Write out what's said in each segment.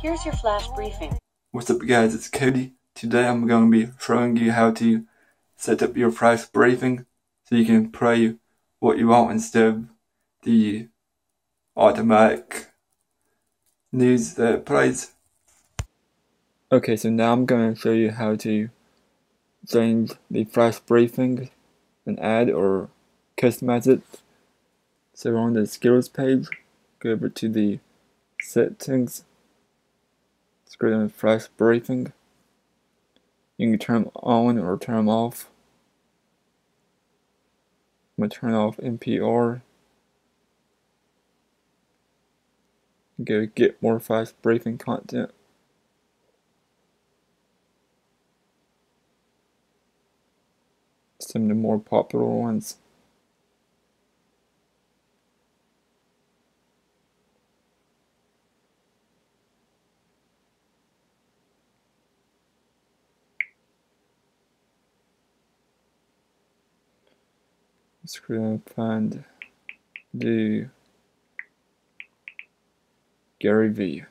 Here's your flash briefing. What's up guys, it's Cody. Today I'm going to be showing you how to set up your flash briefing so you can play what you want instead of the automatic news that plays. Okay, so now I'm going to show you how to change the flash briefing and add or customize it. So on the skills page, go over to the settings, scroll down to flash briefing. You can turn on or turn off. I'm to turn off NPR. Go get more flash briefing content. Some of the more popular ones. And find the Gary V.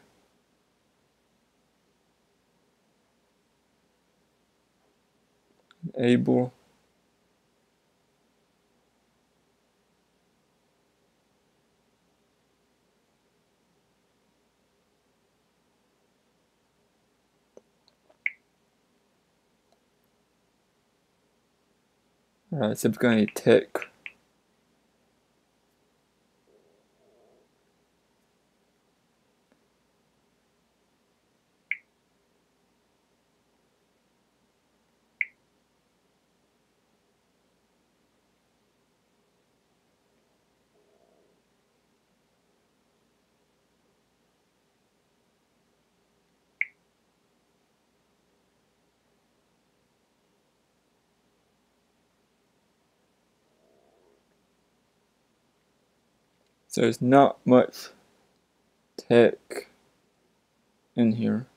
Able Uh, Going to tick. So there's not much tech in here.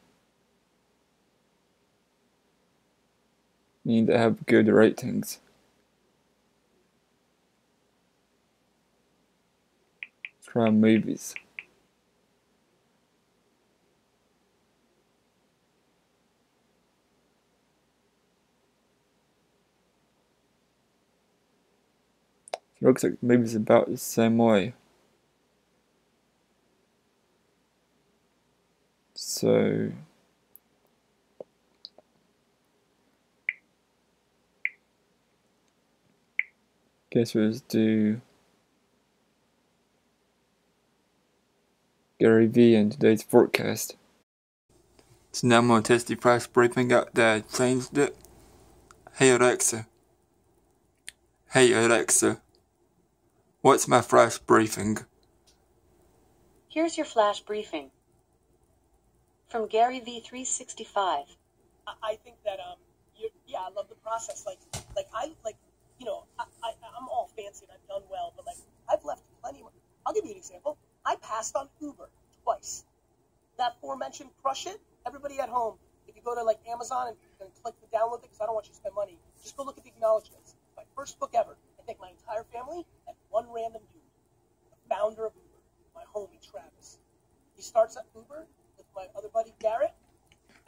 Need to have good ratings. Try movies. It looks like movies about the same way. So guess we'll just do Gary V and today's forecast. So now I'm gonna test the flash briefing out that I changed it. Hey Alexa. Hey Alexa. What's my flash briefing? Here's your flash briefing from Gary V365. I, I think that um, yeah, I love the process. Like, like I like, you know, I, I I'm all fancy and I've done well, but like I've left plenty. I'll give you an example. I passed on Uber twice. That aforementioned Crush It. Everybody at home, if you go to like Amazon and, and click the download it, because I don't want you to spend money, just go look at the acknowledgments. My first book ever. I thank my entire family and one random dude, the founder of Uber, my homie Travis. He starts at Uber my other buddy Garrett,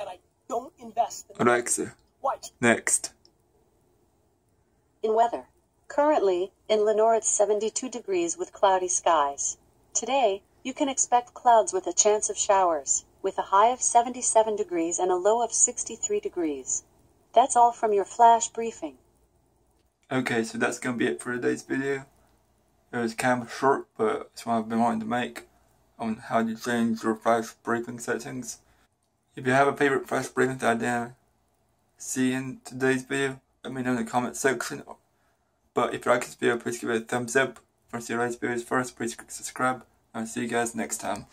and I don't invest in Alexa. What? Next. In weather. Currently, in Lenoir it's 72 degrees with cloudy skies. Today, you can expect clouds with a chance of showers, with a high of 77 degrees and a low of 63 degrees. That's all from your flash briefing. Okay, so that's going to be it for today's video. It was kind of short, but it's one I've been wanting to make on how to change your flash briefing settings. If you have a favorite flash briefing that I didn't see in today's video, let me know in the comment section. But if you like this video, please give it a thumbs up. For today's videos first, please click subscribe. I'll see you guys next time.